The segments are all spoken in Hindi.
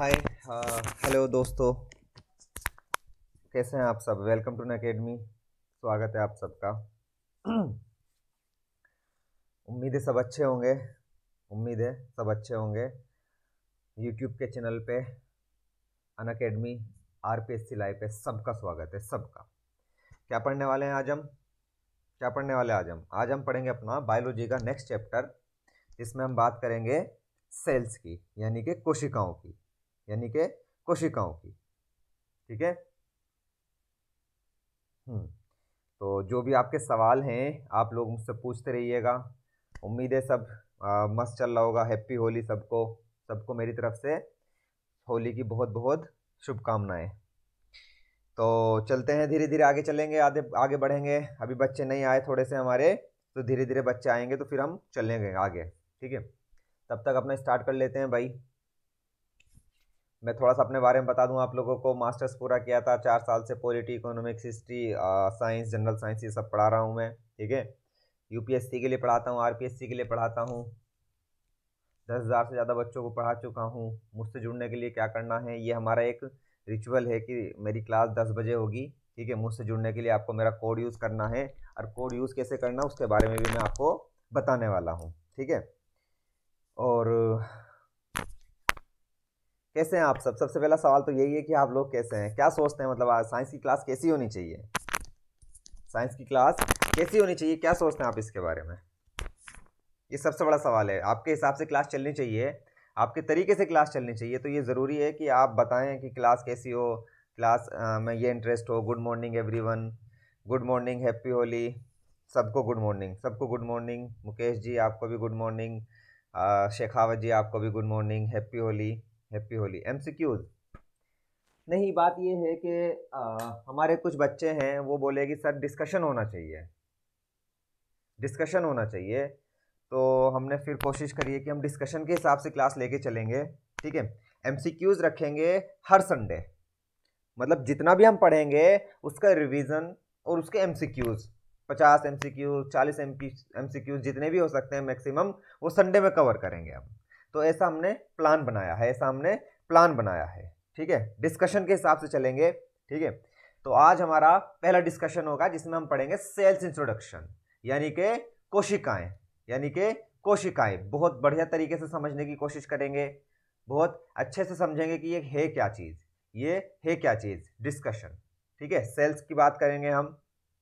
हाय हेलो दोस्तों। कैसे हैं आप सब? वेलकम टू अकेडमी स्वागत है आप सबका। उम्मीद है सब अच्छे होंगे। उम्मीद है सब अच्छे होंगे। यूट्यूब के चैनल पे Unacademy R P S C live पे सबका स्वागत है, सबका। क्या पढ़ने वाले हैं आज हम? क्या पढ़ने वाले आज हम? आज हम पढ़ेंगे अपना बायोलॉजी का नेक्स्ट चैप्टर जिसमें हम बात करेंगे सेल्स की, यानी कि कोशिकाओं की। यानी कि कोशिकाओं की। ठीक है? हम्म तो जो भी आपके सवाल हैं, आप लोग मुझसे पूछते रहिएगा। उम्मीद है सब मस्त चल रहा होगा। हैप्पी होली सबको सबको मेरी तरफ़ से। होली की बहुत बहुत शुभकामनाएँ। तो चलते हैं धीरे धीरे आगे चलेंगे आगे आगे बढ़ेंगे। अभी बच्चे नहीं आए थोड़े से हमारे तो धीरे धीरे बच्चे आएँगे तो फिर हम चलेंगे आगे। ठीक है? तब तक अपना स्टार्ट कर लेते हैं भाई। मैं थोड़ा सा अपने बारे में बता दूँ, आप लोगों को मास्टर्स पूरा किया था, चार साल से polity, economics, history science, general science, ये सब पढ़ा रहा हूँ मैं, ठीक है? यूपीएससी के लिए पढ़ाता हूँ, आरपीएससी के लिए पढ़ाता हूँ। दस हज़ार से ज़्यादा बच्चों को पढ़ा चुका हूँ। मुझसे जुड़ने के लिए क्या करना है, ये हमारा एक रिचुअल है कि मेरी क्लास दस बजे होगी, ठीक है? मुझसे जुड़ने के लिए आपको मेरा कोड यूज़ करना है, और कोड यूज़ कैसे करना उसके बारे में भी मैं आपको बताने वाला हूँ, ठीक है? और कैसे हैं आप सब? सबसे पहला सवाल तो यही है कि आप लोग कैसे हैं? क्या सोचते हैं? मतलब साइंस की क्लास कैसी होनी चाहिए? साइंस की क्लास कैसी होनी चाहिए? क्या सोचते हैं आप इसके बारे में? ये सबसे बड़ा सवाल है। आपके हिसाब से क्लास चलनी चाहिए। आपके तरीके से क्लास चलनी चाहिए। तो ये ज़रूरी है कि आप बताएँ कि क्लास कैसी हो। क्लास में ये इंटरेस्ट हो। Good morning, everyone. Good morning, happy Holi. सबको गुड मॉर्निंग। सबको गुड मॉर्निंग। मुकेश जी, आपको भी गुड मॉर्निंग। शेखावत जी, आपको भी good morning. Happy Holi. Happy Holi M नहीं, बात ये है कि हमारे कुछ बच्चे हैं, वो बोले कि, सर डिस्कशन होना चाहिए। डिस्कशन होना चाहिए। तो हमने फिर कोशिश करी है कि हम डिस्कशन के हिसाब से क्लास लेके चलेंगे, ठीक है? एम रखेंगे हर संडे मतलब जितना भी हम पढ़ेंगे, उसका रिवीजन और उसके एम सी क्यूज़ पचास एम सी क्यूज़ चालीस एम एम सी क्यूज जितने भी हो सकते हैं मैक्सिमम वो संडे में कवर करेंगे हम। तो ऐसा हमने प्लान बनाया है, ऐसा हमने प्लान बनाया है, ठीक है? डिस्कशन के हिसाब से चलेंगे, ठीक है? तो आज हमारा पहला डिस्कशन होगा, जिसमें हम पढ़ेंगे सेल्स इंट्रोडक्शन यानी कि कोशिकाएँ, यानी कि कोशिकाएँ। बहुत बढ़िया तरीके से समझने की कोशिश करेंगे, बहुत अच्छे से समझेंगे कि ये है क्या चीज़, ये है क्या चीज़ डिस्कशन ठीक है? सेल्स की बात करेंगे हम,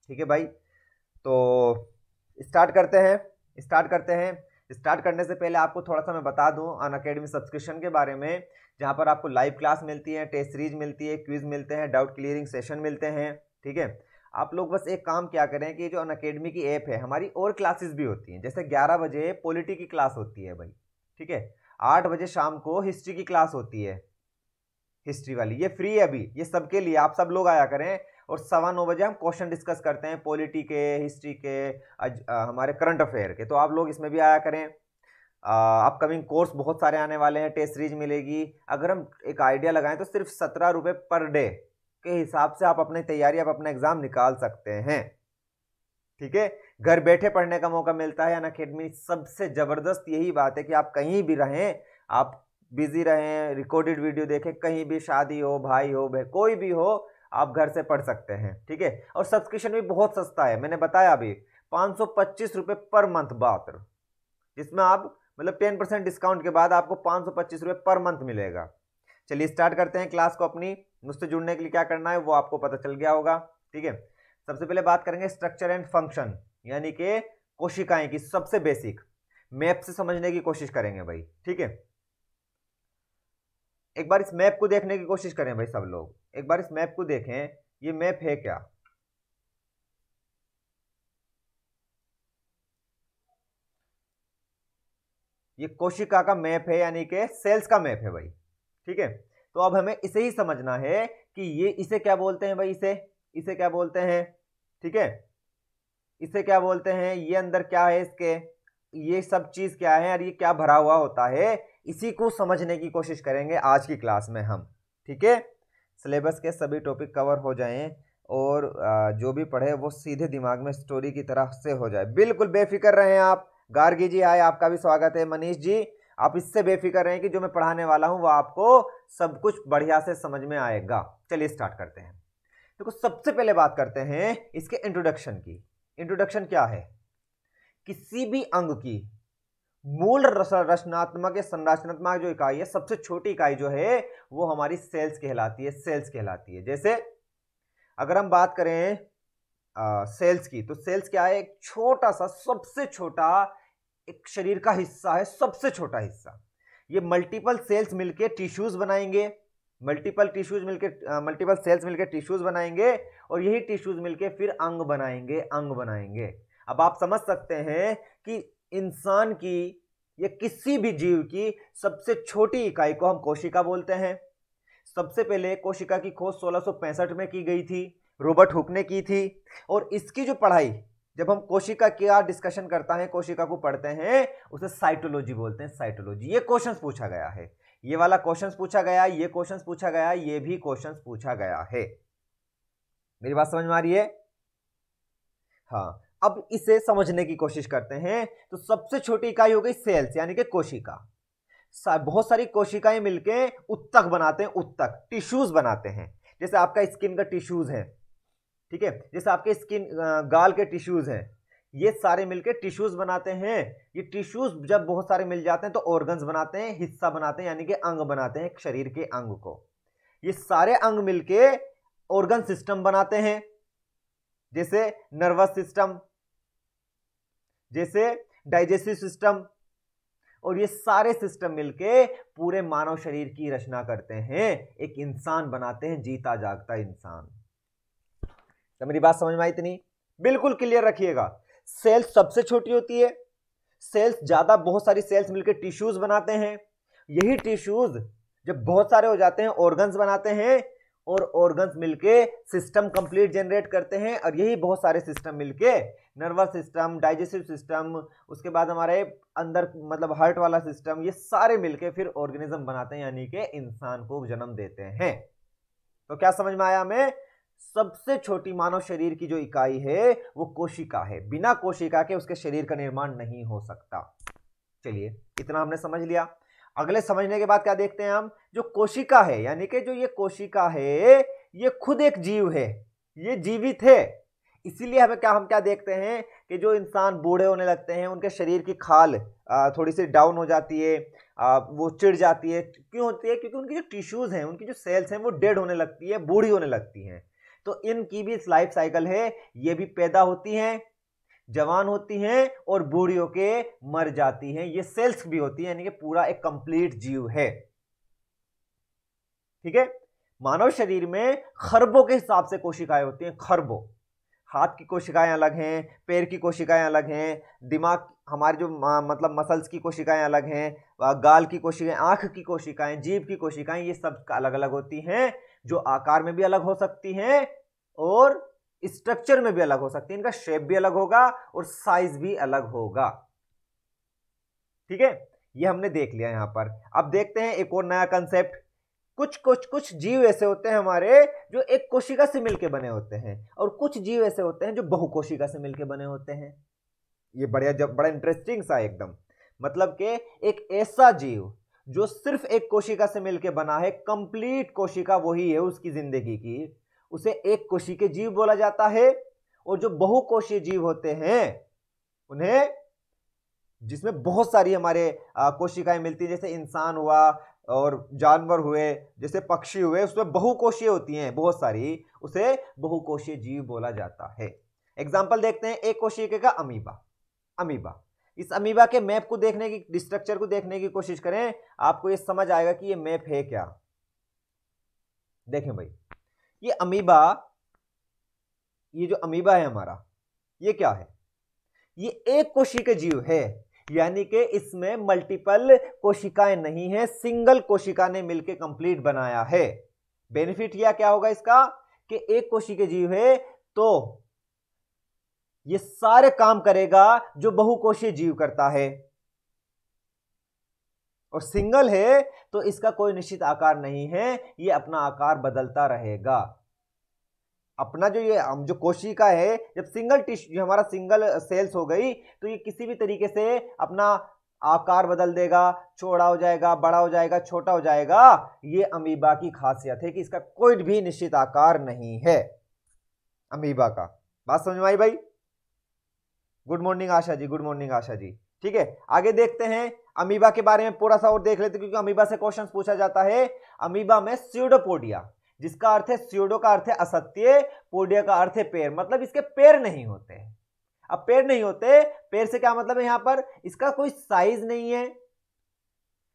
ठीक है भाई? तो स्टार्ट करते हैं स्टार्ट करते हैं। स्टार्ट करने से पहले आपको थोड़ा सा मैं बता दूँ, अन अकेडमी सब्सक्रिप्शन के बारे में, जहाँ पर आपको लाइव क्लास मिलती है टेस्ट सीरीज़ मिलती है क्विज मिलते हैं डाउट क्लियरिंग सेशन मिलते हैं, ठीक है? आप लोग बस एक काम क्या करें कि जो अन अकेडमी की ऐप है, हमारी और क्लासेस भी होती हैं, जैसे ग्यारह बजे पॉलिटी की क्लास होती है भाई, ठीक है? आठ बजे शाम को हिस्ट्री की क्लास होती है हिस्ट्री वाली, ये फ्री है अभी, ये सबके लिए, आप सब लोग आया करें और सवा नौ बजे हम क्वेश्चन डिस्कस करते हैं पॉलिटी के हिस्ट्री के आज, आ, हमारे करंट अफेयर के। तो आप लोग इसमें भी आया करें। अपकमिंग कोर्स बहुत सारे आने वाले हैं टेस्ट सीरीज़ मिलेगी। अगर हम एक आइडिया लगाएँ तो सिर्फ़ सत्रह रुपये पर डे के हिसाब से आप अपनी तैयारी आप अपना एग्ज़ाम निकाल सकते हैं। ठीक है? घर बैठे पढ़ने का मौका मिलता है अन अकेडमी सबसे ज़बरदस्त यही बात है कि आप कहीं भी रहें आप बिज़ी रहें रिकॉर्डेड वीडियो देखें कहीं भी शादी हो भाई हो कोई भी हो आप घर से पढ़ सकते हैं, ठीक है? और सब्सक्रिप्शन भी बहुत सस्ता है, मैंने बताया अभी, पाँच सौ पच्चीस रुपये पर मंथ बात्र जिसमें आप मतलब टेन परसेंट डिस्काउंट के बाद आपको पाँच सौ पच्चीस रुपये पर मंथ मिलेगा। चलिए स्टार्ट करते हैं क्लास को अपनी। मुझसे जुड़ने के लिए क्या करना है, वो आपको पता चल गया होगा, ठीक है? सबसे पहले बात करेंगे स्ट्रक्चर एंड फ़ंक्शन यानी कि कोशिकाएँ की सबसे बेसिक मैप से समझने की कोशिश करेंगे भाई, ठीक है? एक बार इस मैप को देखने की कोशिश करें भाई सब लोग। एक बार इस मैप को देखें, ये मैप है क्या? ये कोशिका का मैप है, यानी कि सेल्स का मैप है भाई, ठीक है? तो अब हमें इसे ही समझना है कि ये इसे क्या बोलते हैं भाई इसे? इसे क्या बोलते हैं? ठीक है? इसे क्या बोलते हैं? ये अंदर क्या है इसके? ये सब चीज़ क्या है? और ये क्या भरा हुआ होता है? इसी को समझने की कोशिश करेंगे आज की क्लास में हम, ठीक है? सिलेबस के सभी टॉपिक कवर हो जाएँ और जो भी पढ़े वो सीधे दिमाग में स्टोरी की तरह से हो जाए। बिल्कुल बेफिक्र रहें आप। गार्गी जी आए, आपका भी स्वागत है। मनीष जी, आप इससे बेफिक्र रहें कि जो मैं पढ़ाने वाला हूँ वो आपको सब कुछ बढ़िया से समझ में आएगा। चलिए स्टार्ट करते हैं। देखो तो सबसे पहले बात करते हैं इसके इंट्रोडक्शन की। इंट्रोडक्शन क्या है? किसी भी अंग की मूल रचनात्मक या संरचनात्मक जो इकाई है सबसे छोटी इकाई जो है वो हमारी सेल्स कहलाती है सेल्स कहलाती है। जैसे अगर हम बात करें आ, सेल्स की तो सेल्स क्या है? एक छोटा सा सबसे छोटा एक शरीर का हिस्सा है सबसे छोटा हिस्सा। ये मल्टीपल सेल्स मिलके टिश्यूज बनाएँगे मल्टीपल टिश्यूज मिलके मल्टीपल सेल्स मिलके टिश्यूज बनाएँगे और यही टिश्यूज मिलके फिर अंग बनाएँगे अंग बनाएँगे। अब आप समझ सकते हैं कि इंसान की या किसी भी जीव की सबसे छोटी इकाई को हम कोशिका बोलते हैं। सबसे पहले कोशिका की खोज 1665 में की गई थी, रॉबर्ट हुक ने की थी, और इसकी जो पढ़ाई, जब हम कोशिका क्या डिस्कशन करता है, कोशिका को पढ़ते हैं, उसे साइटोलॉजी बोलते हैं, साइटोलॉजी। ये क्वेश्चन पूछा गया है। ये वाला क्वेश्चन पूछा गया, ये क्वेश्चन पूछा गया, ये भी क्वेश्चन पूछा गया है। मेरी बात समझ में आ रही है? हाँ। अब इसे समझने की कोशिश करते हैं तो सबसे छोटी इकाई हो गई सेल्स, यानी कि कोशिका। बहुत सारी कोशिकाएँ मिलके उत्तक बनाते हैं, उत्तक, टिश्यूज बनाते हैं। जैसे आपका स्किन का टिश्यूज है, ठीक है? जैसे आपके स्किन गाल के टिश्यूज हैं, ये सारे मिलके टिश्यूज बनाते हैं। ये टिश्यूज जब बहुत सारे मिल जाते हैं तो ऑर्गन्स बनाते हैं, हिस्सा बनाते हैं, यानी कि अंग बनाते हैं, शरीर के अंग को। ये सारे अंग मिलके ऑर्गन सिस्टम बनाते हैं, जैसे नर्वस सिस्टम जैसे डाइजेस्टिव सिस्टम, और ये सारे सिस्टम मिलके पूरे मानव शरीर की रचना करते हैं। एक इंसान बनाते हैं, जीता जागता इंसान। तो मेरी बात समझ में आई इतनी बिल्कुल क्लियर रखिएगा। सेल्स सबसे छोटी होती है। सेल्स ज़्यादा बहुत सारी सेल्स मिलकर टिश्यूज बनाते हैं। यही टिश्यूज जब बहुत सारे हो जाते हैं, ऑर्गन्स बनाते हैं और ऑर्गन्स मिलके सिस्टम कंप्लीट जनरेट करते हैं और यही बहुत सारे सिस्टम मिलके नर्वस सिस्टम डाइजेस्टिव सिस्टम उसके बाद हमारे अंदर मतलब हार्ट वाला सिस्टम ये सारे मिलके फिर ऑर्गेनिज्म बनाते हैं, यानी कि इंसान को जन्म देते हैं। तो क्या समझ में आया हमें? सबसे छोटी मानव शरीर की जो इकाई है, वो कोशिका है। बिना कोशिका के उसके शरीर का निर्माण नहीं हो सकता। चलिए, इतना हमने समझ लिया। अगले समझने के बाद क्या देखते हैं हम? जो कोशिका है, यानी कि जो ये कोशिका है, ये खुद एक जीव है, ये जीवित है। इसीलिए हमें क्या, हम क्या देखते हैं कि जो इंसान बूढ़े होने लगते हैं, उनके शरीर की खाल थोड़ी सी डाउन हो जाती है वो चिढ़ जाती है। क्यों होती है? क्योंकि उनकी जो टिश्यूज हैं, उनकी जो सेल्स हैं, वो डेड होने लगती है, बूढ़ी होने लगती हैं। तो इनकी भी लाइफ साइकिल है, ये भी पैदा होती हैं। जवान होती हैं और बूढ़ी होके मर जाती हैं। ये सेल्स भी होती है, यानी कि पूरा एक कंप्लीट जीव है। ठीक है? मानव शरीर में खरबों के हिसाब से कोशिकाएँ होती हैं, खरबों। हाथ की कोशिकाएँ अलग हैं, पैर की कोशिकाएँ अलग हैं, दिमाग, हमारे जो मतलब मसल्स की कोशिकाएँ अलग हैं गाल की कोशिकाएँ, आँख की कोशिकाएँ, जीभ की कोशिकाएँ, ये सब अलग अलग होती हैं, जो आकार में भी अलग हो सकती हैं और स्ट्रक्चर में भी अलग हो सकती है, इनका शेप भी अलग होगा और साइज़ भी अलग होगा। ठीक है? ये हमने देख लिया यहाँ पर। अब देखते हैं एक और नया कंसेप्ट कुछ कुछ कुछ जीव ऐसे होते हैं हमारे जो एक कोशिका से मिलकर बने होते हैं और कुछ जीव ऐसे होते हैं जो बहुकोशिका से मिलकर बने होते हैं। ये बढ़िया, जब बड़ा इंटरेस्टिंग सा एकदम। मतलब के एक ऐसा जीव जो सिर्फ़ एक कोशिका से मिलकर बना है कंप्लीट कोशिका वही है उसकी ज़िंदगी की। उसे एक कोशी के जीव बोला जाता है और जो बहुकोशीय जीव होते हैं, उन्हें, जिसमें बहुत सारी हमारे कोशिकाएँ मिलती हैं, जैसे इंसान हुआ और जानवर हुए, जैसे पक्षी हुए, उसमें बहुकोशीय होती हैं, बहुत सारी, उसे बहुकोशीय जीव बोला जाता है। एग्ज़ाम्पल देखते हैं, एक कोशिका का अमीबा। अमीबा। इस अमीबा के मैप को देखने की स्ट्रक्चर को देखने की कोशिश करें, आपको ये समझ आएगा कि ये मैप है क्या। देखें भाई। ये अमीबा, ये जो अमीबा है हमारा, ये क्या है? ये एक कोशिका जीव है, यानी कि इसमें मल्टीपल कोशिकाएँ नहीं है सिंगल कोशिका ने मिलकर कंप्लीट बनाया है। बेनिफिट यह क्या होगा इसका? कि एक कोशिका जीव है तो ये सारे काम करेगा जो बहुकोशीय जीव करता है। और सिंगल है तो इसका कोई निश्चित आकार नहीं है, ये अपना आकार बदलता रहेगा। अपना जो ये जो कोशिका है, जब सिंगल टिश्यू हमारा सिंगल सेल्स हो गई तो ये किसी भी तरीके से अपना आकार बदल देगा चौड़ा हो जाएगा, बड़ा हो जाएगा, छोटा हो जाएगा, ये अमीबा की खासियत है कि इसका कोई भी निश्चित आकार नहीं है। अमीबा का। बात समझ में आई भाई? Good morning Asha ji, good morning Asha ji. ठीक है? आगे देखते हैं, अमीबा के बारे में पूरा सा और देख लेते क्योंकि अमीबा से क्वेश्चन पूछा जाता है। अमीबा में स्यूडोपोडिया जिसका अर्थ है स्यूडो का अर्थ है असत्य पोडिया का अर्थ है पेड़ मतलब इसके पैर नहीं होते। अब पेड़ नहीं होते पेड़ से क्या मतलब है यहाँ पर? इसका कोई साइज़ नहीं है।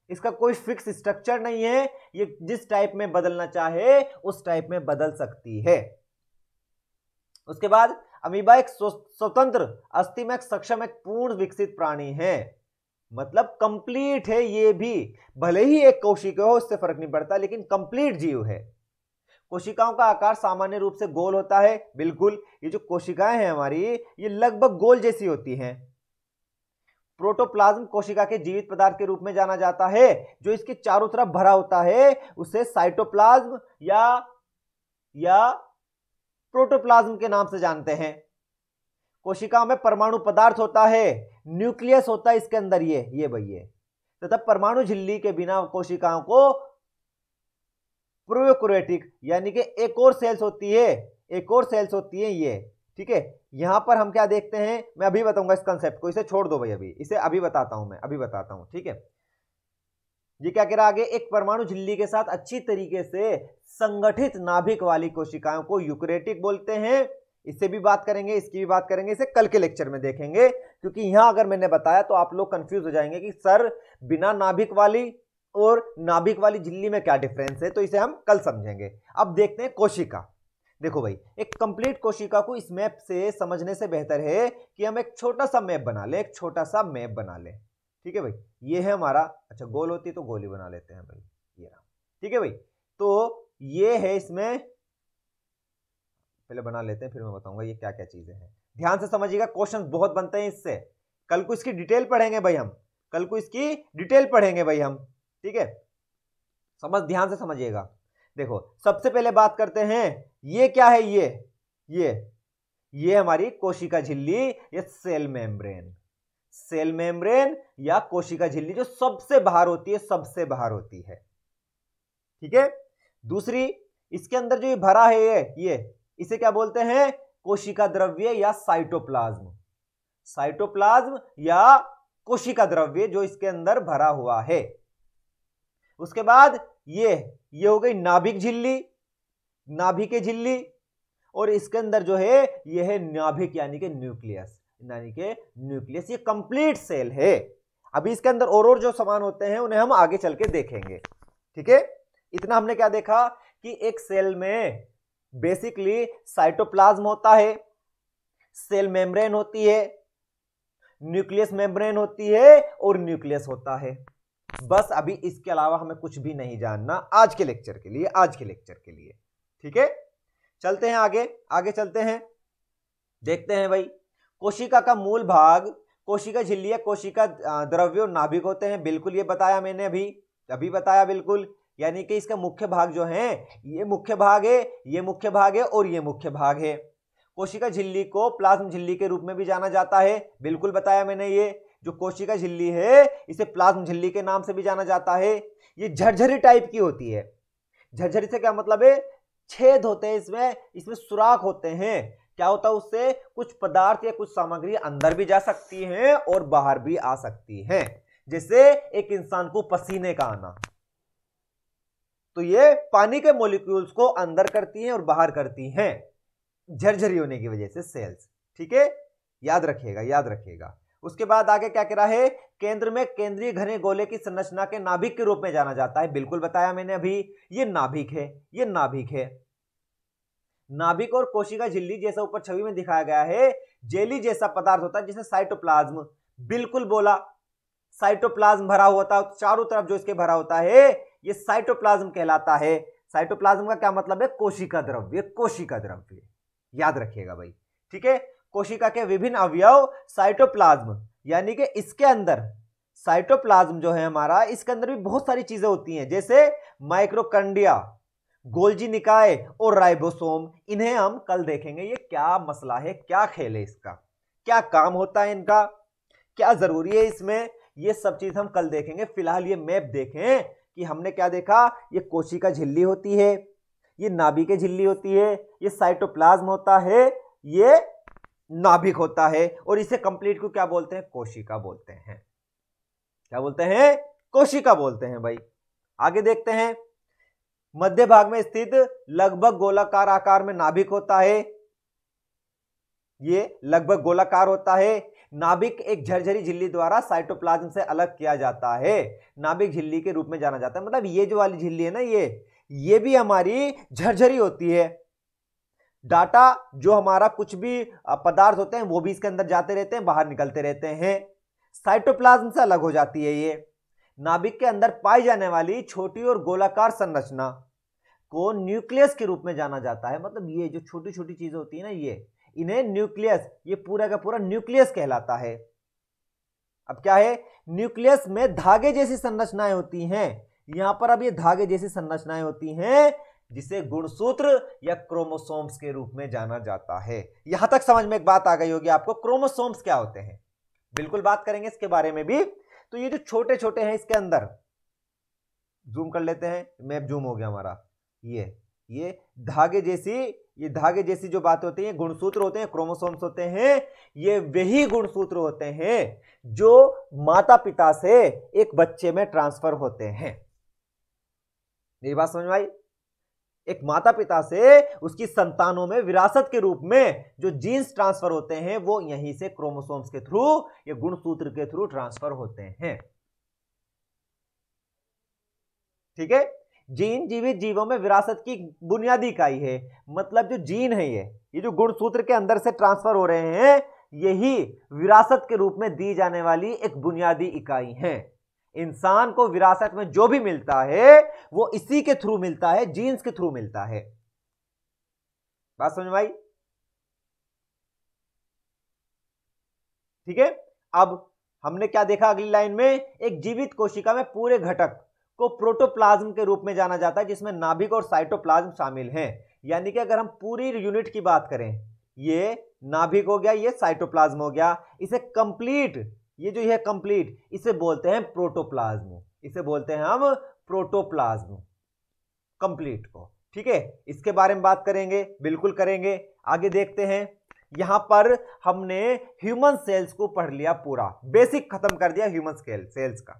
इसका कोई फिक्स स्ट्रक्चर नहीं है। ये जिस टाइप में बदलना चाहे, उस टाइप में बदल सकती है। उसके बाद अमीबा एक स्वतंत्र अस्थि में सक्षम, एक पूर्ण विकसित प्राणी है। मतलब कंप्लीट है ये भी। भले ही एक कोशिका हो उससे फ़र्क नहीं पड़ता, लेकिन कंप्लीट जीव है। कोशिकाओं का आकार सामान्य रूप से गोल होता है। बिल्कुल, ये जो कोशिकाएँ हैं हमारी, ये लगभग गोल जैसी होती हैं। प्रोटोप्लाज्म कोशिका के जीवित पदार्थ के रूप में जाना जाता है, जो इसके चारों तरफ़ भरा होता है। उसे साइटोप्लाज्म या या प्रोटोप्लाज्म के नाम से जानते हैं। कोशिकाओं में परमाणु पदार्थ होता है, न्यूक्लियस होता है इसके अंदर ये ये भैया तथा परमाणु झिल्ली के बिना कोशिकाओं को प्रोक्रोएटिक यानी कि एक और सेल्स होती है, एक और सेल्स होती है ये, ठीक है? यहाँ पर हम क्या देखते हैं? मैं अभी बताऊँगा इस कंसेप्ट को, इसे छोड़ दो भाई अभी, इसे अभी बताता हूँ मैं, अभी बताता हूँ, ठीक है? ये क्या कह रहा आगे? एक परमाणु झिल्ली के साथ अच्छी तरीके से संगठित नाभिक वाली कोशिकाओं को यूक्रेटिक बोलते हैं। इससे भी बात करेंगे, इसकी भी बात करेंगे, इसे कल के लेक्चर में देखेंगे। क्योंकि यहाँ अगर मैंने बताया तो आप लोग कंफ्यूज हो जाएँगे कि सर, बिना नाभिक वाली और नाभिक वाली झिल्ली में क्या डिफरेंस है? तो इसे हम कल समझेंगे। अब देखते हैं कोशिका। देखो भाई, एक कंप्लीट कोशिका को इस मैप से समझने से बेहतर है कि हम एक छोटा सा मैप बना ले, एक छोटा सा मैप बना ले। ठीक है भाई? ये है हमारा अच्छा गोल होती है तो गोली बना लेते हैं भाई, ये रहा। ठीक है भाई? तो ये है इसमें, पहले बना लेते हैं, फिर मैं बताऊँगा ये क्या क्या चीज़ें हैं। ध्यान से समझिएगा क्वेश्चन बहुत बनते हैं इससे। कल को इसकी डिटेल पढ़ेंगे भाई हम। कल को इसकी डिटेल पढ़ेंगे भाई हम। ठीक है? समझ, ध्यान से समझिएगा। देखो, सबसे पहले बात करते हैं, ये क्या है ये? ये ये हमारी कोशिका झिल्ली, या सेल मेम्ब्रेन सेल मेम्ब्रेन या कोशिका झिल्ली जो सबसे बाहर होती है, सबसे बाहर होती है। ठीक है? दूसरी, इसके अंदर जो ये भरा है ये ये, इसे क्या बोलते हैं? कोशिका द्रव्य या साइटोप्लाज्म। साइटोप्लाज्म या कोशिका द्रव्य जो इसके अंदर भरा हुआ है। उसके बाद ये ये हो गई नाभिक झिल्ली नाभिक झिल्ली, और इसके अंदर जो है, ये है नाभिक यानी कि न्यूक्लियस। यानी कि न्यूक्लियस ये कंप्लीट सेल है। अभी इसके अंदर और और जो सामान होते हैं, उन्हें हम आगे चल के देखेंगे। ठीक है? इतना हमने क्या देखा कि एक सेल में बेसिकली साइटोप्लाज्म होता है सेल मेम्ब्रेन होती है न्यूक्लियस मेम्ब्रेन होती है और न्यूक्लियस होता है। बस अभी इसके अलावा हमें कुछ भी नहीं जानना आज के लेक्चर के लिए, आज के लेक्चर के लिए। ठीक है? चलते हैं आगे आगे चलते हैं। देखते हैं भाई। कोशिका का मूल भाग, कोशिका झिल्ली या कोशिका द्रव्य नाभिक होते हैं। बिल्कुल ये बताया मैंने अभी अभी बताया बिल्कुल। यानी कि इसका मुख्य भाग जो है, ये मुख्य भाग है, ये मुख्य भाग है और ये मुख्य भाग है। कोशिका झिल्ली को प्लाज्म झिल्ली के रूप में भी जाना जाता है। बिल्कुल बताया मैंने ये। जो कोशिका झिल्ली है, इसे प्लाज्म झिल्ली के नाम से भी जाना जाता है। ये झरझरी टाइप की होती है। झरझरी से क्या मतलब है? छेद होते हैं इसमें इसमें सुराख होते हैं। क्या होता है उससे? कुछ पदार्थ या कुछ सामग्री अंदर भी जा सकती हैं और बाहर भी आ सकती हैं। जैसे एक इंसान को पसीने का आना। तो ये पानी के मोलिक्यूल्स को अंदर करती हैं और बाहर करती हैं। झरझरी होने की वजह से सेल्स ठीक है? याद रखिएगा याद रखिएगा। उसके बाद आगे क्या कह रहा है? केंद्र में केंद्रीय घने गोले की संरचना के नाभिक के रूप में जाना जाता है। बिल्कुल बताया मैंने अभी। ये नाभिक है, ये नाभिक है। नाभिक और कोशिका झिल्ली जैसा ऊपर छवि में दिखाया गया है, जेली जैसा पदार्थ होता है जिसे साइटोप्लाज्म बिल्कुल बोला साइटोप्लाज्म भरा हुआ था चारों तरफ़ जो इसके भरा होता है, ये साइटोप्लाज्म कहलाता है। साइटोप्लाज्म का क्या मतलब है? कोशिका द्रव्य कोशिका द्रव्य। याद रखिएगा भाई, ठीक है? कोशिका के विभिन्न अवयव साइटोप्लाज्म यानी कि इसके अंदर साइटोप्लाज्म जो है हमारा, इसके अंदर भी बहुत सारी चीज़ें होती हैं, जैसे माइक्रोकंडिया गोल्जी निकाय और राइबोसोम इन्हें हम कल देखेंगे। ये क्या मसला है? क्या खेल है इसका? क्या काम होता है इनका? क्या ज़रूरी है इसमें? ये सब चीज़ हम कल देखेंगे। फ़िलहाल ये मैप देखें कि हमने क्या देखा? ये कोशिका झिल्ली होती है, ये नाभिक झिल्ली होती है, ये साइटोप्लाज्म होता है, ये नाभिक होता है और इसे कंप्लीट को क्या बोलते हैं? कोशिका बोलते हैं। क्या बोलते हैं? कोशिका बोलते हैं भाई। आगे देखते हैं। मध्य भाग में स्थित लगभग गोलाकार आकार में नाभिक होता है। ये लगभग गोलाकार होता है। नाभिक एक झरझरी झिल्ली द्वारा साइटोप्लाज्म से अलग किया जाता है। नाभिक झिल्ली के रूप में जाना जाता है। मतलब ये जो वाली झिल्ली है ना ये ये भी हमारी झरझरी होती है। डाटा जो हमारा कुछ भी पदार्थ होते हैं वो भी इसके अंदर जाते रहते हैं, बाहर निकलते रहते हैं। साइटोप्लाज्म से अलग हो जाती है ये। नाभिक के अंदर पाई जाने वाली छोटी और गोलाकार संरचना को न्यूक्लियस के रूप में जाना जाता है। मतलब ये जो छोटी छोटी चीज़ें होती है ना, ये, इन्हें न्यूक्लियस, ये पूरा का पूरा न्यूक्लियस कहलाता है। अब क्या है? न्यूक्लियस में धागे जैसी संरचनाएँ होती हैं। यहाँ पर अब ये धागे जैसी संरचनाएँ होती हैं, जिसे गुणसूत्र या क्रोमोसोम्स के रूप में जाना जाता है। यहाँ तक समझ में एक बात आ गई होगी आपको, क्रोमोसोम्स क्या होते हैं? बिल्कुल बात करेंगे इसके बारे में भी। तो ये जो छोटे छोटे हैं इसके अंदर जूम कर लेते हैं मैप जूम हो गया हमारा। ये ये धागे जैसी, ये धागे जैसी जो बात होती है गुणसूत्र होते हैं क्रोमोसोम्स होते हैं, ये वही गुणसूत्र होते हैं जो माता पिता से एक बच्चे में ट्रांसफ़र होते हैं। मेरी बात समझ में आई? एक माता पिता से उसकी संतानों में विरासत के रूप में जो जीन्स ट्रांसफ़र होते हैं, वो यहीं से क्रोमोसोम्स के थ्रू या गुणसूत्र के थ्रू ट्रांसफ़र होते हैं। ठीक है? जीन जीवित जीवों में विरासत की बुनियादी इकाई है। मतलब जो जीन है ये ये जो गुणसूत्र के अंदर से ट्रांसफ़र हो रहे हैं, यही विरासत के रूप में दी जाने वाली एक बुनियादी इकाई है। इंसान को विरासत में जो भी मिलता है, वो इसी के थ्रू मिलता है जीन्स के थ्रू मिलता है। बात समझ आई ठीक है? अब हमने क्या देखा अगली लाइन में? एक जीवित कोशिका में पूरे घटक को प्रोटोप्लाज्म के रूप में जाना जाता है, जिसमें नाभिक और साइटोप्लाज्म शामिल हैं। यानी कि अगर हम पूरी यूनिट की बात करें, ये नाभिक हो गया, ये साइटोप्लाज्म हो गया, इसे कंप्लीट ये जो है कंप्लीट इसे बोलते हैं प्रोटोप्लाज्म इसे बोलते हैं हम प्रोटोप्लाज्म कंप्लीट को. ठीक है? इसके बारे में बात करेंगे, बिल्कुल करेंगे. आगे देखते हैं. यहाँ पर हमने ह्यूमन सेल्स को पढ़ लिया पूरा. बेसिक खत्म कर दिया ह्यूमन स्केल सेल्स का.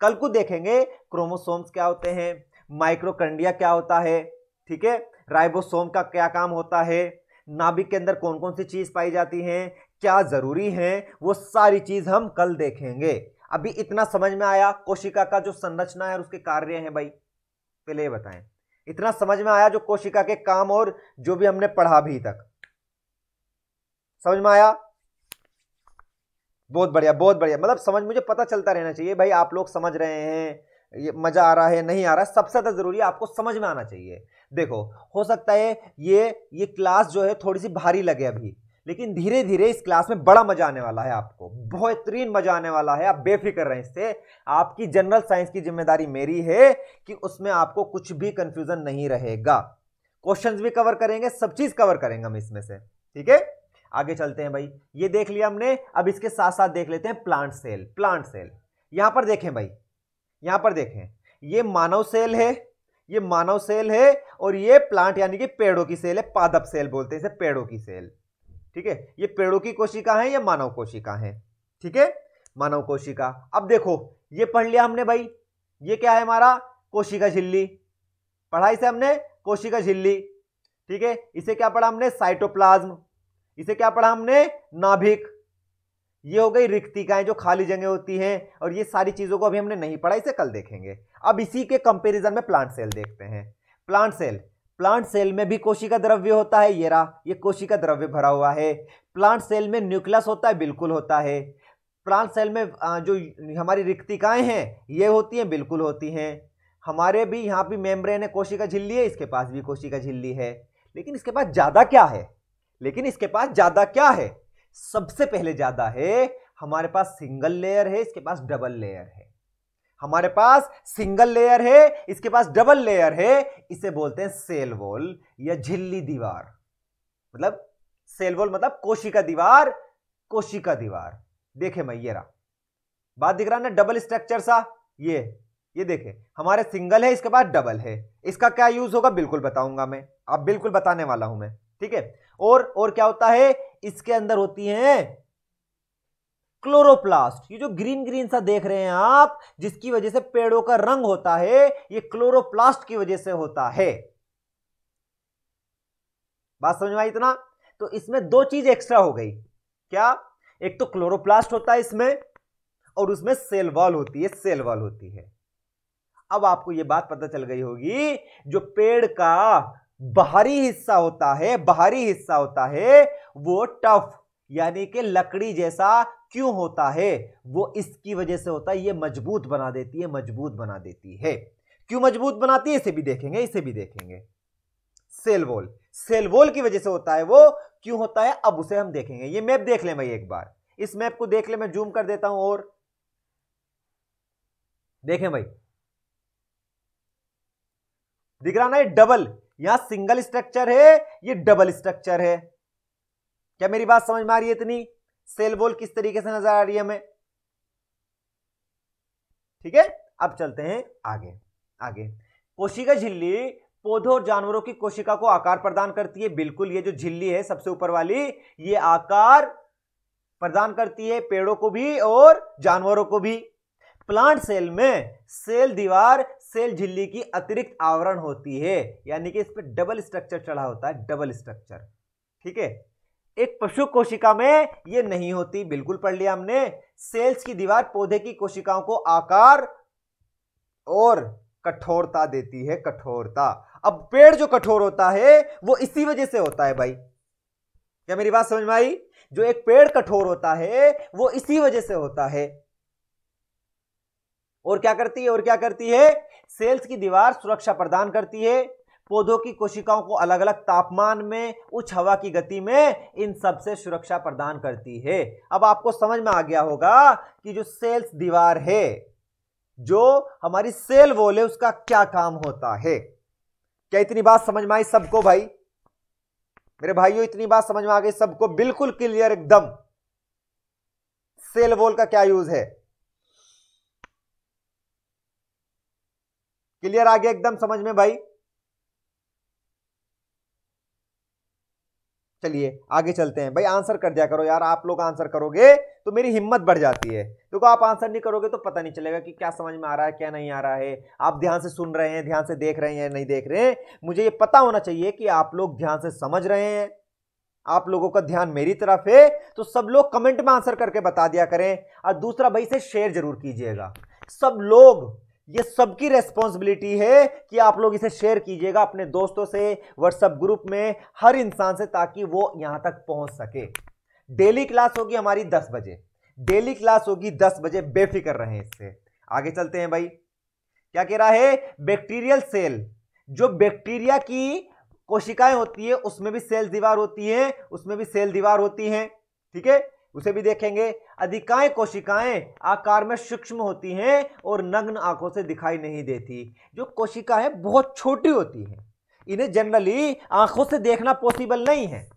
कल को देखेंगे क्रोमोसोम्स क्या होते हैं माइक्रोकंडिया क्या होता है, ठीक है? राइबोसोम का क्या काम होता है, नाभिक के अंदर कौन कौन सी चीज़ पाई जाती हैं क्या ज़रूरी है, वो सारी चीज़ हम कल देखेंगे। अभी इतना समझ में आया कोशिका का जो संरचना है और उसके कार्य हैं भाई? पहले ये बताएँ। इतना समझ में आया जो कोशिका के काम और जो भी हमने पढ़ा अभी तक। समझ में आया? बहुत बढ़िया बहुत बढ़िया। मतलब समझ, मुझे पता चलता रहना चाहिए, भाई आप लोग समझ रहे हैं, ये मज़ा आ रहा है, नहीं आ रहा है, सबसे ज़्यादा ज़रूरी आपको समझ में आना चाहिए। देखो, हो सकता है ये ये क्लास जो है थोड़ी सी भारी लगे अभी लेकिन धीरे धीरे इस क्लास में बड़ा मज़ा आने वाला है आपको। बेहतरीन मज़ा आने वाला है। आप बेफिक्र रहें इससे। आपकी जनरल साइंस की ज़िम्मेदारी मेरी है कि उसमें आपको कुछ भी कंफ्यूजन नहीं रहेगा। क्वेश्चंस भी कवर करेंगे, सब चीज़ कवर करेंगे हम इसमें से। ठीक है? आगे चलते हैं भाई। ये देख लिया हमने। अब इसके साथ साथ देख लेते हैं प्लांट सेल प्लांट सेल यहाँ पर देखें भाई। यहाँ पर देखें। ये मानव सेल है। ये मानव सेल है और ये प्लांट यानी कि पेड़ों की सेल है। पादप सेल बोलते हैं इसे, पेड़ों की सेल ठीक है? ये पेड़ों की कोशिका है या मानव कोशिका है? ठीक है? मानव कोशिका। अब देखो, ये पढ़ लिया हमने भाई। ये क्या है हमारा? कोशिका झिल्ली। पढ़ाई से हमने कोशिका झिल्ली। ठीक है? इसे क्या पढ़ा हमने? साइटोप्लाज्म। इसे क्या पढ़ा हमने? नाभिक। ये हो गई रिक्तिकाएँ जो खाली जगह होती हैं और ये सारी चीज़ों को अभी हमने नहीं पढ़ा, इसे कल देखेंगे। अब इसी के कंपैरिजन में प्लांट सेल देखते हैं। प्लांट सेल प्लांट सेल में भी कोशिका द्रव्य होता है ये रहा ये कोशिका द्रव्य भरा हुआ है। प्लांट सेल में न्यूक्लियस होता है, बिल्कुल होता है। प्लांट सेल में जो हमारी रिक्तिकाएँ हैं, ये होती हैं, बिल्कुल होती हैं। हमारे भी यहाँ भी मेम्ब्रेन है कोशिका झिल्ली है, इसके पास भी कोशिका झिल्ली है। लेकिन इसके पास ज़्यादा क्या है? लेकिन इसके पास ज़्यादा क्या है? सबसे पहले ज़्यादा है, हमारे पास सिंगल लेयर है, इसके पास डबल लेयर है। हमारे पास सिंगल लेयर है, इसके पास डबल लेयर है, इसे बोलते हैं सेल वॉल या झिल्ली दीवार। मतलब सेल वॉल मतलब कोशिका दीवार कोशिका दीवार। देखे मैं ये रहा। बात दिख रहा ना, डबल स्ट्रक्चर सा? ये ये देखें। हमारे सिंगल है, इसके बाद डबल है। इसका क्या यूज़ होगा, बिल्कुल बताऊँगा मैं। अब बिल्कुल बताने वाला हूँ मैं, ठीक है? और और क्या होता है? इसके अंदर होती है क्लोरोप्लास्ट। ये जो ग्रीन ग्रीन सा देख रहे हैं आप, जिसकी वजह से पेड़ों का रंग होता है, ये क्लोरोप्लास्ट की वजह से होता है। बात समझ में आई इतना? तो इसमें दो चीज़ एक्स्ट्रा हो गई। क्या? एक तो क्लोरोप्लास्ट होता है इसमें, और उसमें सेल वॉल होती है, सेल वॉल होती है। अब आपको यह बात पता चल गई होगी, जो पेड़ का बाहरी हिस्सा होता है, बाहरी हिस्सा होता है, वो टफ यानी कि लकड़ी जैसा क्यों होता है? वो इसकी वजह से होता है, ये मज़बूत बना देती है, मज़बूत बना देती है। क्यों मज़बूत बनाती है? इसे भी देखेंगे, इसे भी देखेंगे। Cell wall. सेल वॉल की वजह से होता है वो, क्यों होता है? अब उसे हम देखेंगे। ये मैप देख लें भाई एक बार। इस मैप को देख ले, मैं जूम कर देता हूँ और। देखें भाई। दिख रहा ना, ये डबल, यहाँ सिंगल स्ट्रक्चर है, ये डबल स्ट्रक्चर है। क्या मेरी बात समझ में आ रही है इतनी? सेल वॉल किस तरीके से नज़र आ रही है हमें? ठीक है, अब चलते हैं आगे आगे। कोशिका झिल्ली पौधों और जानवरों की कोशिका को आकार प्रदान करती है। बिल्कुल, ये जो झिल्ली है, सबसे ऊपर वाली, ये आकार प्रदान करती है पेड़ों को भी और जानवरों को भी। प्लांट सेल में सेल दीवार, सेल झिल्ली की अतिरिक्त आवरण होती है, यानी कि इस पर डबल स्ट्रक्चर चढ़ा होता है, डबल स्ट्रक्चर। ठीक है? एक पशु कोशिका में यह नहीं होती। बिल्कुल पढ़ लिया हमने। सेल्स की दीवार पौधे की कोशिकाओं को आकार और कठोरता देती है, कठोरता। अब पेड़ जो कठोर होता है, वो इसी वजह से होता है भाई। क्या मेरी बात समझ में आई? जो एक पेड़ कठोर होता है, वो इसी वजह से होता है। और क्या करती है, और क्या करती है? सेल्स की दीवार सुरक्षा प्रदान करती है। पौधों की कोशिकाओं को अलग अलग तापमान में, उच्च हवा की गति में इन सबसे सुरक्षा प्रदान करती है। अब आपको समझ में आ गया होगा कि जो सेल्स दीवार है, जो हमारी सेल वोल है, उसका क्या काम होता है। क्या इतनी बात समझ में आई सबको भाई? मेरे भाइयों, इतनी बात समझ में आ गई सबको बिल्कुल क्लियर एकदम। सेल वोल का क्या यूज़ है? क्लियर आ गया एकदम समझ में भाई? चलिए, आगे चलते हैं। भाई आंसर कर दिया करो यार, आप लोग आंसर करोगे तो मेरी हिम्मत बढ़ जाती है। देखो, आप आंसर नहीं करोगे तो पता नहीं चलेगा कि क्या समझ में आ रहा है, क्या नहीं आ रहा है। आप ध्यान से सुन रहे हैं, ध्यान से देख रहे हैं नहीं देख रहे हैं, मुझे ये पता होना चाहिए कि आप लोग ध्यान से समझ रहे हैं। आप लोगों का ध्यान मेरी तरफ़ है तो सब लोग कमेंट में आंसर करके बता दिया करें। और दूसरा, भाई से शेयर ज़रूर कीजिएगा। सब लोग ये सबकी रेस्पॉन्सिबिलिटी है कि आप लोग इसे शेयर कीजिएगा अपने दोस्तों से व्हाट्सएप ग्रुप में, हर इंसान से ताकि वो यहाँ तक पहुँच सके। डेली क्लास होगी हमारी दस बजे। डेली क्लास होगी दस बजे, बेफिक्र रहे इससे। आगे चलते हैं भाई। क्या कह रहा है? बैक्टीरियल सेल जो बैक्टीरिया की कोशिकाएँ होती है, उसमें भी सेल दीवार होती है, उसमें भी सेल दीवार होती है। ठीक है? उसे भी देखेंगे। अधिकांश कोशिकाएँ आकार में सूक्ष्म होती हैं और नग्न आँखों से दिखाई नहीं देती। जो कोशिका है, बहुत छोटी होती है। इन्हें जनरली आँखों से देखना पॉसिबल नहीं है।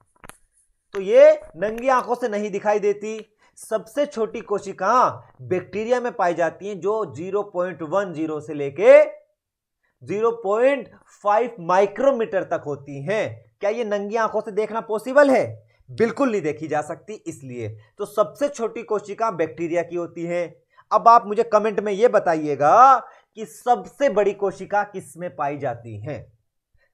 तो ये नंगी आँखों से नहीं दिखाई देती। सबसे छोटी कोशिका बैक्टीरिया में पाई जाती हैं, जो 0.10 से लेके 0.5 माइक्रोमीटर तक होती हैं। क्या ये नंगी आँखों से देखना पॉसिबल है? बिल्कुल नहीं देखी जा सकती इसलिए। तो सबसे छोटी कोशिका बैक्टीरिया की होती है। अब आप मुझे कमेंट में यह बताइएगा कि सबसे बड़ी कोशिका किसमें पाई जाती है?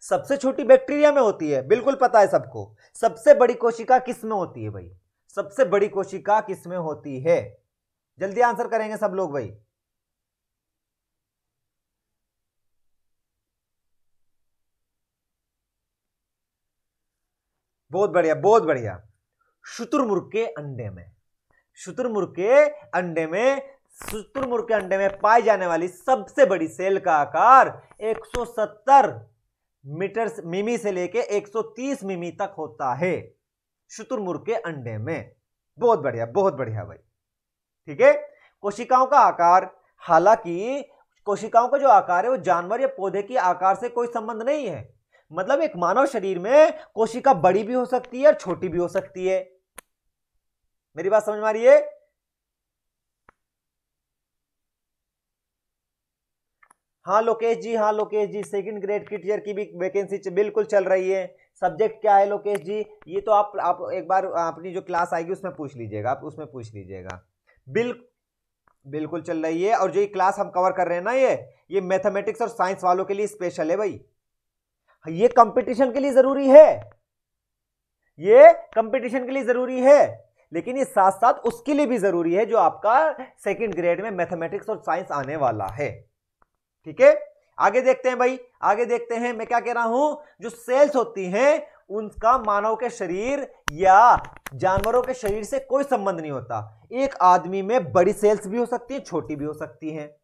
सबसे छोटी बैक्टीरिया में होती है, बिल्कुल पता है सबको। सबसे बड़ी कोशिका किसमें होती है भाई? सबसे बड़ी कोशिका किसमें होती है? जल्दी आंसर करेंगे सब लोग भाई। बहुत बढ़िया बहुत बढ़िया। शुतुरमुर्ग के अंडे में, शुतुरमुर्ग के अंडे में, शुतुरमुर्ग के अंडे में पाई जाने वाली सबसे बड़ी सेल का आकार 170 मीटर मिमी से लेके 130 मिमी तक होता है, शुतुरमुर्ग के अंडे में। बहुत बढ़िया बहुत बढ़िया भाई। ठीक है? कोशिकाओं का आकार, हालाँकि कोशिकाओं का जो आकार है, वो जानवर या पौधे के आकार से कोई संबंध नहीं है। मतलब एक मानव शरीर में कोशिका बड़ी भी हो सकती है और छोटी भी हो सकती है। मेरी बात समझ में आ रही है? हाँ लोकेश जी हाँ लोकेश जी सेकंड ग्रेड की टीचर की भी वैकेंसी बिल्कुल चल रही है। सब्जेक्ट क्या है, लोकेश जी? ये तो आप आप एक बार अपनी जो क्लास आएगी उसमें पूछ लीजिएगा, आप उसमें पूछ लीजिएगा। बिल बिल्कुल चल रही है और जो ये क्लास हम कवर कर रहे हैं ना ये ये मैथमेटिक्स और साइंस वालों के लिए स्पेशल है भाई। ये कंपटीशन के लिए ज़रूरी है। ये कंपटीशन के लिए ज़रूरी है। लेकिन ये साथ साथ उसके लिए भी ज़रूरी है जो आपका सेकंड ग्रेड में मैथमेटिक्स और साइंस आने वाला है। ठीक है? आगे देखते हैं भाई। आगे देखते हैं मैं क्या कह रहा हूँ। जो सेल्स होती हैं, उनका मानव के शरीर या जानवरों के शरीर से कोई संबंध नहीं होता। एक आदमी में बड़ी सेल्स भी हो सकती है, छोटी भी हो सकती है।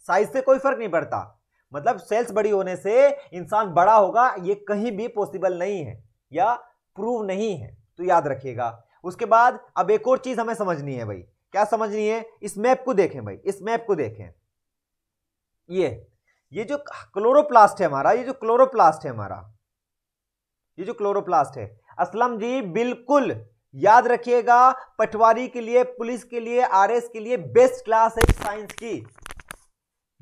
साइज़ से कोई फ़र्क नहीं पड़ता। मतलब सेल्स बड़ी होने से इंसान बड़ा होगा, ये कहीं भी पॉसिबल नहीं है, या प्रूव नहीं है तो याद रखिएगा। उसके बाद अब एक और चीज़ हमें समझनी है भाई। क्या समझनी है? इस मैप को देखें भाई, इस मैप को देखें। ये ये जो क्लोरोप्लास्ट है हमारा, ये जो क्लोरोप्लास्ट है हमारा, ये जो क्लोरोप्लास्ट है, असलम जी बिल्कुल याद रखिएगा, पटवारी के लिए, पुलिस के लिए, आरएस के लिए बेस्ट क्लास है साइंस की।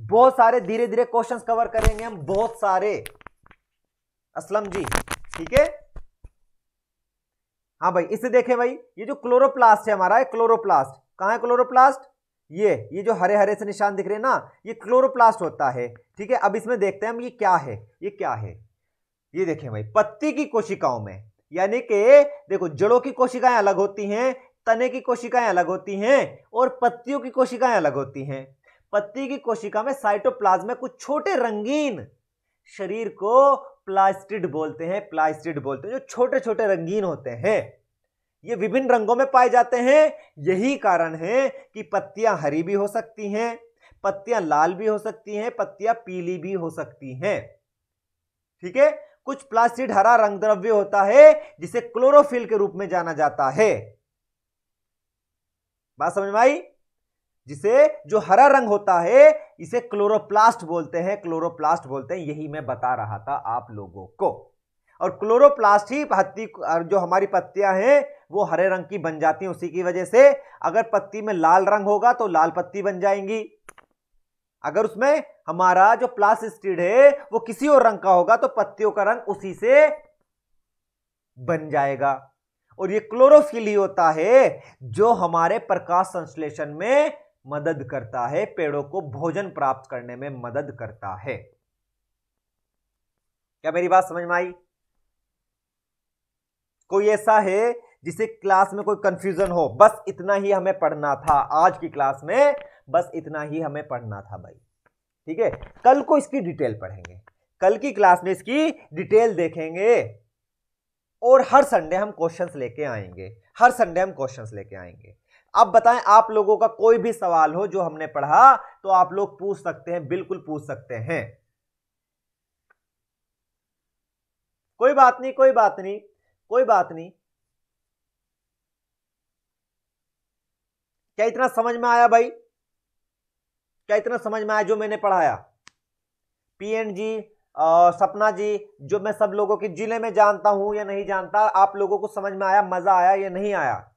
बहुत सारे धीरे धीरे क्वेश्चंस कवर करेंगे हम, बहुत सारे। असलम जी, ठीक है? हाँ भाई, इसे देखें भाई, ये जो क्लोरोप्लास्ट है हमारा क्लोरोप्लास्ट कहाँ है क्लोरोप्लास्ट ये ये जो हरे हरे से निशान दिख रहे हैं ना, ये क्लोरोप्लास्ट होता है, ठीक है? अब इसमें देखते हैं हम, ये क्या है, ये क्या है? ये देखें भाई, पत्ती की कोशिकाओं में, यानी कि देखो, जड़ों की कोशिकाएँ अलग होती हैं, तने की कोशिकाएँ अलग होती हैं, और पत्तियों की कोशिकाएँ अलग होती हैं। पत्ती की कोशिका में साइटोप्लाज्म में कुछ छोटे रंगीन शरीर को प्लास्टिड बोलते हैं, प्लास्टिड बोलते हैं, जो छोटे छोटे रंगीन होते हैं। ये विभिन्न रंगों में पाए जाते हैं। यही कारण है कि पत्तियाँ हरी भी हो सकती हैं, पत्तियाँ लाल भी हो सकती हैं, पत्तियाँ पीली भी हो सकती हैं। ठीक है? कुछ प्लास्टिड हरा रंग द्रव्य होता है, जिसे क्लोरोफिल के रूप में जाना जाता है। बात समझ में आई? जिसे जो हरा रंग होता है, इसे क्लोरोप्लास्ट बोलते हैं। क्लोरोप्लास्ट बोलते हैं, यही मैं बता रहा था आप लोगों को। और क्लोरोप्लास्ट ही पत्ती जो हमारी पत्तियाँ हैं, वो हरे रंग की बन जाती हैं, उसी की वजह से अगर पत्ती में लाल रंग होगा तो लाल पत्ती बन जाएँगी। अगर उसमें हमारा जो प्लास्टिड है, वो किसी और रंग का होगा तो पत्तियों का रंग उसी से बन जाएगा। और ये क्लोरोफिल ही होता है, जो हमारे प्रकाश संश्लेषण में मदद करता है, पेड़ों को भोजन प्राप्त करने में मदद करता है। क्या मेरी बात समझ में आई? कोई ऐसा है जिसे क्लास में कोई कंफ्यूजन हो, बस इतना ही हमें पढ़ना था, आज की क्लास में बस इतना ही हमें पढ़ना था भाई। ठीक है? कल को इसकी डिटेल पढ़ेंगे। कल की क्लास में इसकी डिटेल देखेंगे। और हर संडे हम क्वेश्चंस लेके आएँगे। हर संडे हम क्वेश्चंस लेके आएँगे। अब बताएँ, आप लोगों का कोई भी सवाल हो, जो हमने पढ़ा तो आप लोग पूछ सकते हैं, बिल्कुल पूछ सकते हैं। कोई बात नहीं, कोई बात नहीं, कोई बात नहीं। क्या इतना समझ में आया भाई? क्या इतना समझ में आया जो मैंने पढ़ाया? पीएन जी सपना जी, जो मैं सब लोगों के ज़िले में जानता हूँ या नहीं जानता, आप लोगों को समझ में आया, मज़ा आया या नहीं आया?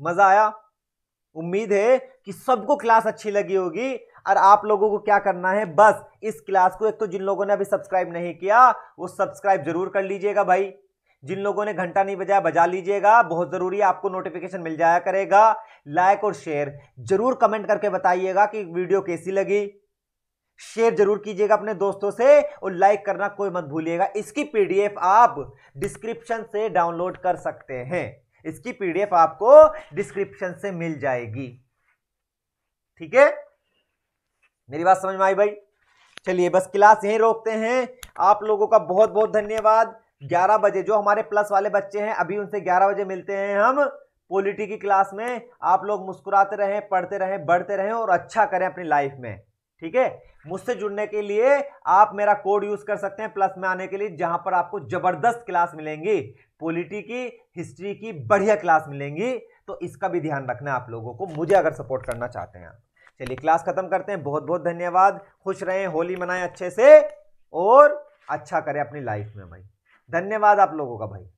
मज़ा आया। उम्मीद है कि सबको क्लास अच्छी लगी होगी और आप लोगों को क्या करना है? बस इस क्लास को एक तो जिन लोगों ने अभी सब्सक्राइब नहीं किया, वो सब्सक्राइब ज़रूर कर लीजिएगा भाई। जिन लोगों ने घंटा नहीं बजाया, बजा लीजिएगा। बहुत ज़रूरी है आपको नोटिफिकेशन मिल जाया करेगा। लाइक और शेयर ज़रूर कमेंट करके बताइएगा कि वीडियो कैसी लगी। शेयर ज़रूर कीजिएगा अपने दोस्तों से और लाइक करना कोई मत भूलिएगा। इसकी पीडीएफ आप डिस्क्रिप्शन से डाउनलोड कर सकते हैं। इसकी पीडीएफ आपको डिस्क्रिप्शन से मिल जाएगी। ठीक है? मेरी बात समझ में आई भाई? चलिए, बस क्लास यहीं रोकते हैं। आप लोगों का बहुत बहुत धन्यवाद। 11 बजे, जो हमारे प्लस वाले बच्चे हैं, अभी उनसे 11 बजे मिलते हैं हम। पॉलिटी की क्लास में आप लोग मुस्कुराते रहें, पढ़ते रहें, बढ़ते रहें और अच्छा करें अपनी लाइफ में। ठीक है? मुझसे जुड़ने के लिए आप मेरा कोड यूज़ कर सकते हैं प्लस में आने के लिए जहाँ पर आपको ज़बरदस्त क्लास मिलेंगी। पॉलिटी की हिस्ट्री की बढ़िया क्लास मिलेंगी। तो इसका भी ध्यान रखना आप लोगों को, मुझे अगर सपोर्ट करना चाहते हैं चलिए क्लास खत्म करते हैं। बहुत बहुत धन्यवाद। खुश रहें, होली मनाएँ अच्छे से और अच्छा करें अपनी लाइफ में भाई। धन्यवाद आप लोगों का भाई।